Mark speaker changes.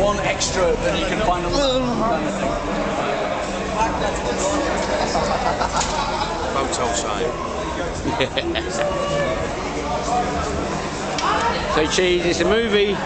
Speaker 1: one extra than you can find on the uh-huh. Photo sign.
Speaker 2: So cheese, it's a movie.